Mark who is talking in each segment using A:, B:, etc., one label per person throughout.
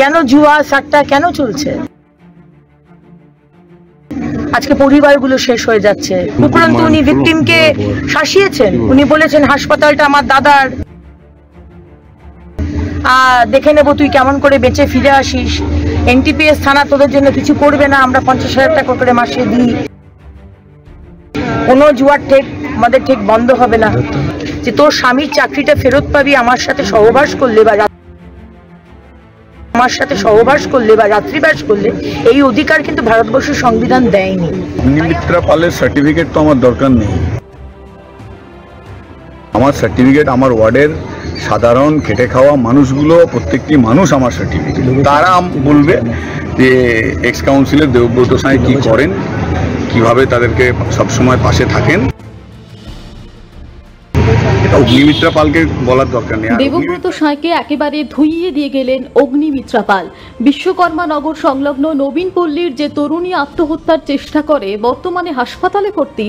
A: কেন জুয়া সাট্টা কেন চলছে? আজকে পরিবারগুলো শেষ হয়ে যাচ্ছে। উপরন্তু উনি ভিকটিমকে শাসিয়েছেন। উনি বলেছেন হাসপাতালটা আমার দাদার। দেখে নেব তুই কেমন করে বেঁচে ফিরে আসিস। এনটিপিএস থানা তোদের জন্য কিছু করবে না আমরা পঞ্চাশ হাজার টাকা করে মাসে দিই। কোনো জুয়ার ঠেক আমাদের ঠিক বন্ধ হবে না। যে তোর স্বামীর চাকরিটা ফেরত পাবি আমার সাথে সহবাস করলে বা আমার সাথে সহবাস করলে বা রাত্রিবাস করলে এই অধিকার কিন্তু ভারতবর্ষের সংবিধান দেয়নি।
B: অগ্নিমিত্রা পালের সার্টিফিকেট তো আমার দরকার নেই। আমার সার্টিফিকেট আমার ওয়ার্ডের সাধারণ খেটে খাওয়া মানুষগুলো, প্রত্যেকটি মানুষ আমার সার্টিফিকেট তারা বলবে যে এক্স কাউন্সিলের দেবব্রত সাঁই কি করেন, কীভাবে তাদেরকে সবসময় পাশে থাকেন। অগ্নিমিত্রা পালকে বলার দরকার নেই।
C: দেবব্রত সাঁকে একেবারে ধুইয়ে দিয়ে গেলেন অগ্নিমিত্রা পাল। বিশ্বকর্মা নগর সংলগ্ন নবীন পল্লীর যে তরুণী আত্মহত্যার চেষ্টা করে বর্তমানে হাসপাতালে ভর্তি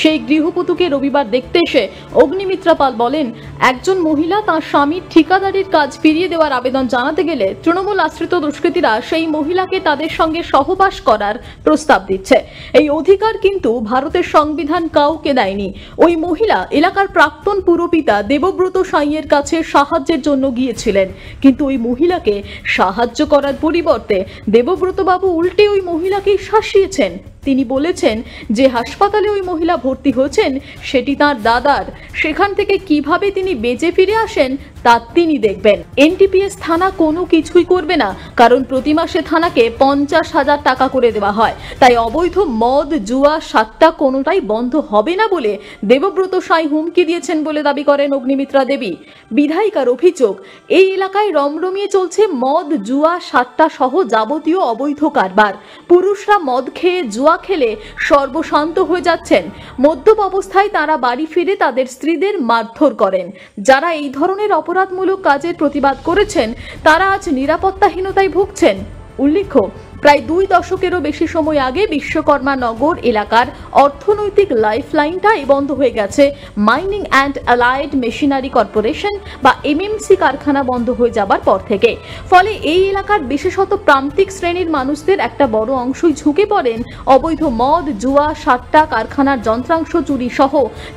C: সেই গৃহবধূকে রবিবার দেখতে এসে অগ্নিমিত্রা পাল বলেন একজন মহিলা তার স্বামীর ঠিকাদারির কাজ ফিরিয়ে দেওয়ার আবেদন জানাতে গেলে তৃণমূল আশ্রিত দুষ্কৃতীরা সেই মহিলাকে তাদের সঙ্গে সহবাস করার প্রস্তাব দিচ্ছে। এই অধিকার কিন্তু ভারতের সংবিধান কাউকে দেয়নি। ওই মহিলা এলাকার প্রাক্তন পুরপিতা দেবব্রত সাইয়ের কাছে সাহায্যের জন্য গিয়েছিলেন। কিন্তু ওই মহিলাকে সাহায্য করার পরিবর্তে দেবব্রত বাবু উল্টে ওই মহিলাকেই শাসিয়েছেন। তিনি বলেছেন যে হাসপাতালে ওই মহিলা ভর্তি হয়েছেন, সেটি তার দাদার। সেখান থেকে কীভাবে তিনি বেঁচে ফিরে আসেন, তা তিনি দেখবেন। এনটিপিএস থানা কোনো কিছুই করবে না, কারণ প্রতি মাসে থানাকে পঞ্চাশ হাজার টাকা করে দেওয়া হয়। তাই অবৈধ মদ, জুয়া, সাতটা কোনোটাই বন্ধ হবে না বলে দেবব্রত সাঁই হুমকি দিয়েছেন বলে দাবি করেন অগ্নিমিত্রা দেবী। বিধায়িকার অভিযোগ, এই এলাকায় রমরমিয়ে চলছে মদ, জুয়া, সাতটা সহ যাবতীয় অবৈধ কারবার। পুরুষরা মদ খেয়ে, জুয়া খেলে সর্বশান্ত হয়ে যাচ্ছেন। মদ্যপ অবস্থায় তারা বাড়ি ফিরে তাদের স্ত্রীদের মারধর করেন। যারা এই ধরনের অপরাধমূলক কাজের প্রতিবাদ করেছেন, তারা আজ নিরাপত্তাহীনতায় ভুগছেন। উল্লেখ্য প্রায় দুই দশকেরও বেশি সময় আগে বিশ্বকর্মা নগর এলাকার অর্থনৈতিক লাইফ লাইফলাইনটাই বন্ধ হয়ে গেছে। Mining and allied machinery corporation বা এমএমসি কারখানা বন্ধ হয়ে যাবার পর থেকে। ফলে এই এলাকার বিশেষত প্রান্তিক শ্রেণির মানুষদের একটা বড় অংশই ঝুঁকে পড়েন অবৈধ মদ, জুয়া সাতটা কারখানার যন্ত্রাংশ চুরি সহ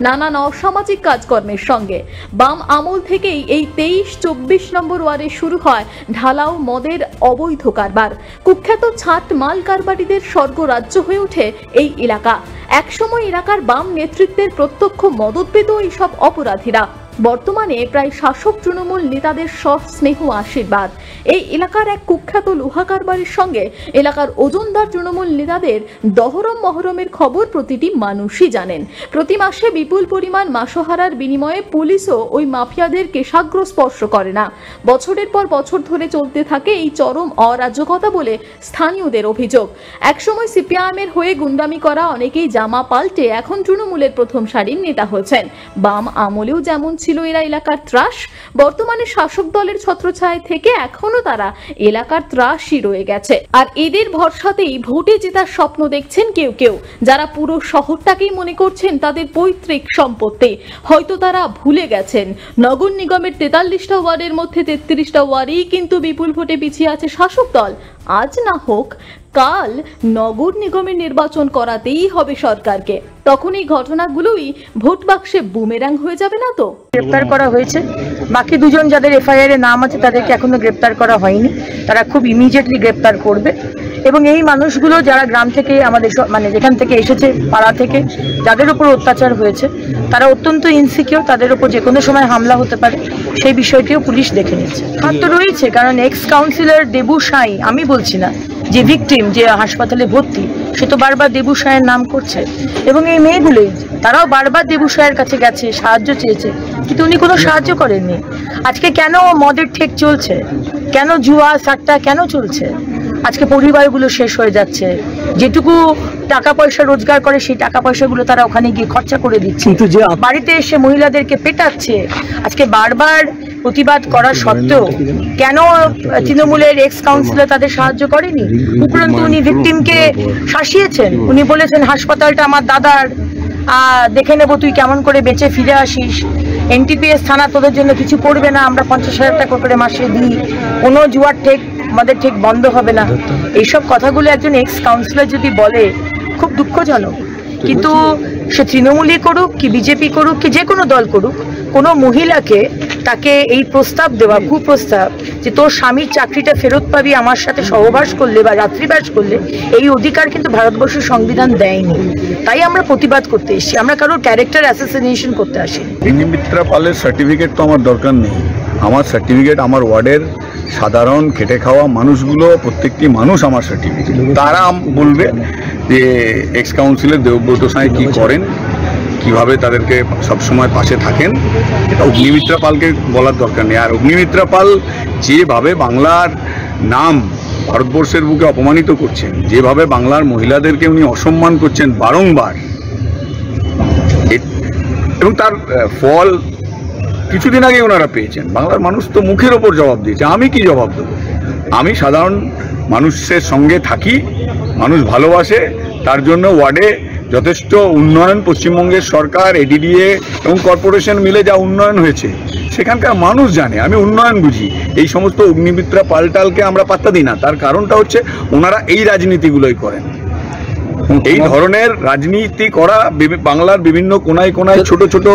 C: নানান অসামাজিক কাজকর্মের সঙ্গে। বাম আমল থেকেই এই তেইশ চব্বিশ নম্বর ওয়ার্ডে শুরু হয় ঢালাও মদের অবৈধ কারবার। কুখ্যাত ছাট মাল কারবারিদের স্বর্গরাজ্য হয়ে ওঠে এই এলাকা। একসময় এলাকার বাম নেতৃত্বের প্রত্যক্ষ মদত পেত এইসব অপরাধীরা। বর্তমানে প্রায় শাসক তৃণমূল নেতাদের সব স্নেহ আশীর্বাদ। এই এলাকার এক কুখ্যাত লোহা কারবারের সঙ্গে এলাকার ওজনদার তৃণমূল নেতাদের দহরম মহরমের খবর প্রতিটি মানুষই জানেন। প্রতি মাসে বিপুল পরিমাণ মাসহারার বিনিময়ে পুলিশও ওই মাফিয়াদের কেশাগ্র স্পর্শ করে না। বছরের পর বছর ধরে চলতে থাকে এই চরম অরাজ্যকতা বলে স্থানীয়দের অভিযোগ। একসময় সিপিআইএমের হয়ে গুন্ডামি করা অনেকেই জামা পাল্টে এখন তৃণমূলের প্রথম সারির নেতা হয়েছেন। বাম আমলেও যেমন ছিল এরা এলাকার ত্রাস। বর্তমানে শাসক দলের ছত্রছায়া থেকে এখনও তারা এলাকার ত্রাসই রয়ে গেছে। আর এদের ভরসাতেই ভোটে জেতার স্বপ্ন দেখছেন কেউ কেউ। যারা পুরো শহরটাকেই মনে করছেন তাদের পৈতৃক সম্পত্তি। হয়তো তারা ভুলে গেছেন। নগর নিগমের তেতাল্লিশটা ওয়ার্ডের মধ্যে তেত্রিশটা ওয়ার্ডেই কিন্তু বিপুল ভোটে পিছিয়ে আছে শাসক দল। আজ না হোক কাল নগর নিগমের নির্বাচন করাতেই হবে সরকারকে। তখন এই ঘটনাগুলোই ভোট বাক্সে বুমেরাং হয়ে যাবে না তো?
A: গ্রেপ্তার করা হয়েছে। বাকি দুজন যাদের এফআইআর এর নাম আছে তাদেরকে এখনও গ্রেপ্তার করা হয়নি। তারা খুব ইমিডিয়েটলি গ্রেপ্তার করবে। এবং এই মানুষগুলো যারা গ্রাম থেকে আমাদের মানে যেখান থেকে এসেছে পাড়া থেকে যাদের উপর অত্যাচার হয়েছে তারা অত্যন্ত ইনসিকিউর তাদের উপর যে কোনো সময় হামলা হতে পারে সেই বিষয়টিও পুলিশ দেখে নিচ্ছে। হাত তো রয়েছে কারণ এক্স কাউন্সিলর দেবু সাঁই আমি বলছি না যে ভিকটিম যে হাসপাতালে ভর্তি সে তো বারবার দেবু সাঁয়ের নাম করছে। এবং এই মেয়েগুলোই তারাও বারবার দেবু সাঁয়ের কাছে গেছে সাহায্য চেয়েছে কিন্তু উনি কোনো সাহায্য করেননি। আজকে কেন মদের ঠেক চলছে? কেন জুয়া সাট্টা কেন চলছে? আজকে পরিবারগুলো শেষ হয়ে যাচ্ছে। যেটুকু টাকা পয়সা রোজগার করে সেই টাকা পয়সাগুলো তারা ওখানে গিয়ে খরচা করে দিচ্ছে।
D: কিন্তু
A: বাড়িতে এসে মহিলাদেরকে পেটাচ্ছে আজকে বারবার প্রতিবাদ করা সত্ত্বেও কেন তৃণমূলের এক্স কাউন্সিলর তাদের সাহায্য করেনি? উপরন্তু উনি ভিকটিমকে শাসিয়েছেন। উনি বলেছেন, হাসপাতালটা আমার দাদার। দেখে নেব তুই কেমন করে বেঁচে ফিরে আসিস। এনটিপিএস থানা তোদের জন্য কিছু করবে না। আমরা পঞ্চাশ হাজার টাকা করে মাসে দিই। কোনো জুয়ার ঠেক, আমাদের ঠিক বন্ধ হবে না। এইসব কথাগুলো একজন এক্স কাউন্সিলর যদি বলে, খুব দুঃখজনক। কিন্তু সে তৃণমূলই করুক, কি বিজেপি করুক, কি যে কোনো দল করুক, কোনো মহিলাকে তাকে এই প্রস্তাব দেওয়া, কুপ্রস্তাব যে তোর স্বামীর চাকরিটা ফেরত পাবি, আমার সাথে সহবাস করলে বা রাত্রিবাস করলে, এই অধিকার কিন্তু ভারতবর্ষের সংবিধান দেয়নি। তাই আমরা প্রতিবাদ করতে এসেছি। আমরা কারোর ক্যারেক্টার অ্যাসোসিয়েশন করতে আসিনি।
B: মিত্রা পালের সার্টিফিকেট তো আমার দরকার নেই। আমার সার্টিফিকেট আমার ওয়ার্ডের সাধারণ খেটে খাওয়া মানুষগুলো, প্রত্যেকটি মানুষ আমার সার্টিফিকেট তারা বলবে যে এক্স কাউন্সিলের দেবব্রত সাঁই কী করেন? কীভাবে তাদেরকে সবসময় পাশে থাকেন, এটা অগ্নিমিত্রা পালকে বলার দরকার নেই। আর অগ্নিমিত্রা পাল যেভাবে বাংলার নাম ভারতবর্ষের বুকে অপমানিত করছেন, যেভাবে বাংলার মহিলাদেরকে উনি অসম্মান করছেন বারংবার এবং তার ফল কিছুদিন আগে ওনারা পেয়েছেন। বাংলার মানুষ তো মুখের ওপর জবাব দিয়েছে। আমি কি জবাব দেবো? আমি সাধারণ মানুষের সঙ্গে থাকি, মানুষ ভালোবাসে, তার জন্য ওয়ার্ডে যথেষ্ট উন্নয়ন পশ্চিমবঙ্গের সরকার এডিডিএ এবং কর্পোরেশন মিলে যা উন্নয়ন হয়েছে, সেখানকার মানুষ জানে, আমি উন্নয়ন বুঝি। এই সমস্ত অগ্নিমিত্রা পাল্টালকে আমরা পাত্তা দিই না, তার কারণটা হচ্ছে ওনারা এই রাজনীতিগুলোই করেন। এই ধরনের রাজনীতি করা বাংলার বিভিন্ন কোনায় কোনায় ছোট ছোট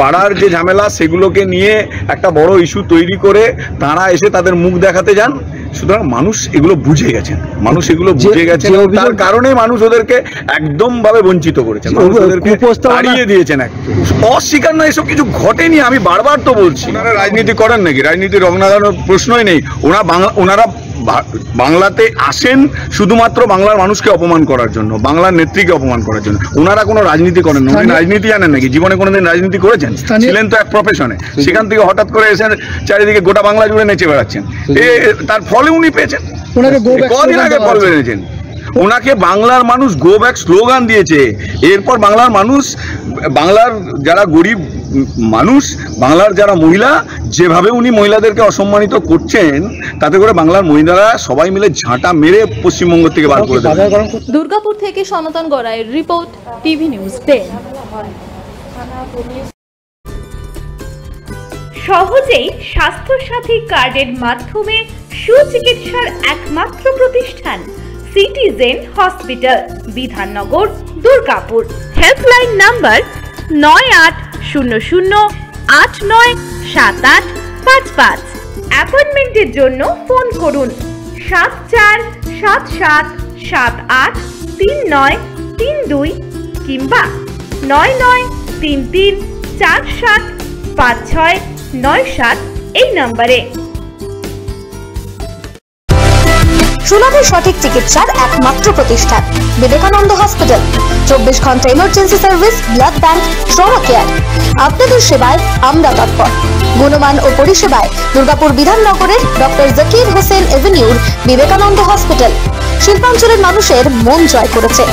B: পাড়ার যে ঝামেলা সেগুলোকে নিয়ে একটা বড় ইস্যু তৈরি করে তারা এসে তাদের মুখ দেখাতে যান। সুতরাং মানুষ এগুলো বুঝে গেছেন। মানুষ এগুলো বুঝে গেছেন তার কারণে মানুষ ওদেরকে একদম ভাবে বঞ্চিত করেছেন। মানুষ ওদেরকে তাড়িয়ে দিয়েছেন এক অস্বীকার না এসব কিছু ঘটেনি আমি বারবার তো বলছি। ওনারা রাজনীতি করেন নাকি? রাজনীতি রং লাগানোর প্রশ্নই নেই। ওনারা বাংলা ওনারা বাংলাতে আসেন শুধুমাত্র বাংলার মানুষকে অপমান করার জন্য বাংলার নেত্রীকে অপমান করার জন্য। ওনারা কোনো রাজনীতি করেন না। উনি রাজনীতি জানেন নাকি? জীবনে কোনোদিন রাজনীতি করেছেন? ছিলেন তো এক প্রফেশনে সেখান থেকে হঠাৎ করে এসে চারিদিকে গোটা বাংলা জুড়ে নেচে বেড়াচ্ছেন। এ তার ফলে উনি পেয়েছেন। কদিন আগে ফল। পেয়েছেন। ওনাকে বাংলার মানুষ গো ব্যাক স্লোগান দিয়েছে। এরপর বাংলার মানুষ বাংলার যারা গরিব মানুষ বাংলার যারা মহিলা যেভাবে উনি মহিলাদেরকে অসম্মানিত করছেন তাতে করে বাংলার মহিলারা সবাই মিলে ঝাঁটা মেরে পশ্চিমবঙ্গ থেকে বার করে দেবে
D: বাজার গরম করতে
C: দুর্গাপুর থেকে সনাতন গড়াইয়ের রিপোর্ট টিভি নিউজ টেন।
E: সহজেই স্বাস্থ্যসাথী কার্ডের মাধ্যমে সুচিকিৎসার একমাত্র প্রতিষ্ঠান citizen hospital Bidhannagar Durgapur. Helpline number নয় আট শূন্য শূন্য আট নয় সাত আট পাঁচ পাঁচ। অ্যাপয়েন্টমেন্টের জন্য ফোন করুন। সাত চার সাত সাত সাত আট তিন নয় তিন দুই কিংবা নয় নয় তিন তিন চার সাত পাঁচ ছয় নয় সাত এই নম্বরে।
F: সুলভে সঠিক চিকিৎসার একমাত্র প্রতিষ্ঠান, বিবেকানন্দ হসপিটাল। চব্বিশ ঘণ্টা emergency service blood bank trauma care আপনাদের সেবায় আমরা তৎপর। গুণমান ও পরিষেবায় দুর্গাপুর বিধাননগরের ডক্টর জাকির হোসেন এভিনিউর বিবেকানন্দ হসপিটাল। শিল্পাঞ্চলের মানুষের মন জয় করেছে।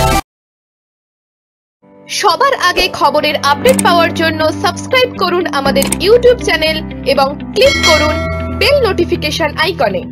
G: সবার আগে খবরের আপডেট পাওয়ার জন্য সাবস্ক্রাইব করুন আমাদের ইউটিউব চ্যানেল এবং ক্লিক করুন বেল নোটিফিকেশন আইকনে।